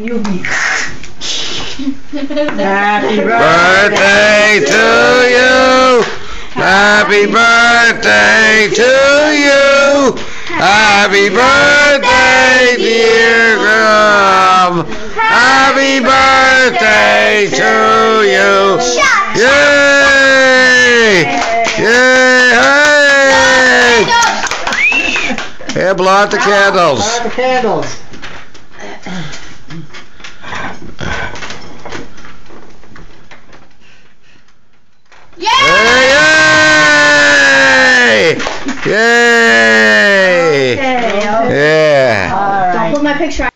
and you'll be. Happy Birthday to you. Happy birthday to you. Happy birthday, dear Graham. Happy birthday to you. Yay! Yay! Hey! Hey, blow out the candles. Light the candles. Yay! Yay! Yay! Okay. Yeah. Don't put my picture.